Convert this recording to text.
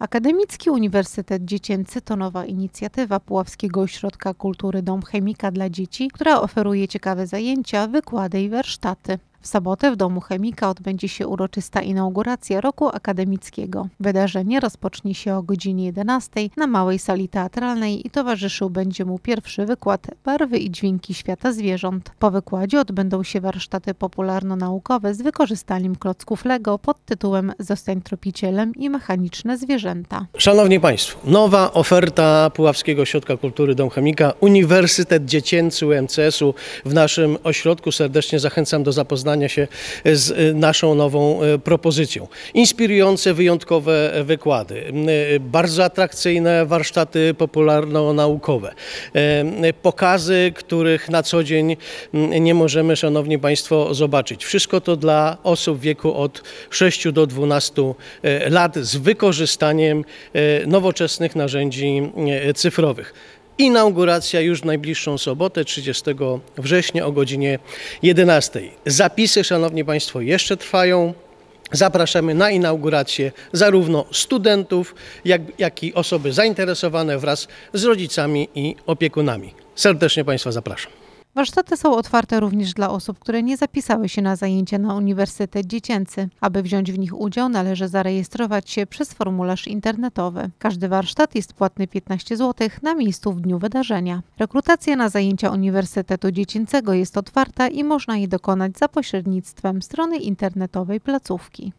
Akademicki Uniwersytet Dziecięcy to nowa inicjatywa Puławskiego Ośrodka Kultury Dom Chemika dla Dzieci, która oferuje ciekawe zajęcia, wykłady i warsztaty. W sobotę w Domu Chemika odbędzie się uroczysta inauguracja roku akademickiego. Wydarzenie rozpocznie się o godzinie 11 na małej sali teatralnej i towarzyszył będzie mu pierwszy wykład Barwy i dźwięki świata zwierząt. Po wykładzie odbędą się warsztaty popularno-naukowe z wykorzystaniem klocków Lego pod tytułem Zostań tropicielem i mechaniczne zwierzęta. Szanowni Państwo, nowa oferta Puławskiego Ośrodka Kultury Dom Chemika, Uniwersytet Dziecięcy UMCS-u w naszym ośrodku. Serdecznie zachęcam do zapoznania się z y, naszą nową y, propozycją. Inspirujące, wyjątkowe wykłady, y, bardzo atrakcyjne warsztaty popularno-naukowe, pokazy, których na co dzień mm, nie możemy, Szanowni Państwo, zobaczyć. Wszystko to dla osób w wieku od 6 do 12 lat z wykorzystaniem nowoczesnych narzędzi cyfrowych. Inauguracja już w najbliższą sobotę, 30 września o godzinie 11. Zapisy, Szanowni Państwo, jeszcze trwają. Zapraszamy na inaugurację zarówno studentów, jak, jak i osoby zainteresowane wraz z rodzicami i opiekunami. Serdecznie Państwa zapraszam. Warsztaty są otwarte również dla osób, które nie zapisały się na zajęcia na Uniwersytet Dziecięcy. Aby wziąć w nich udział, należy zarejestrować się przez formularz internetowy. Każdy warsztat jest płatny 15 zł na miejscu w dniu wydarzenia. Rekrutacja na zajęcia Uniwersytetu Dziecięcego jest otwarta i można jej dokonać za pośrednictwem strony internetowej placówki.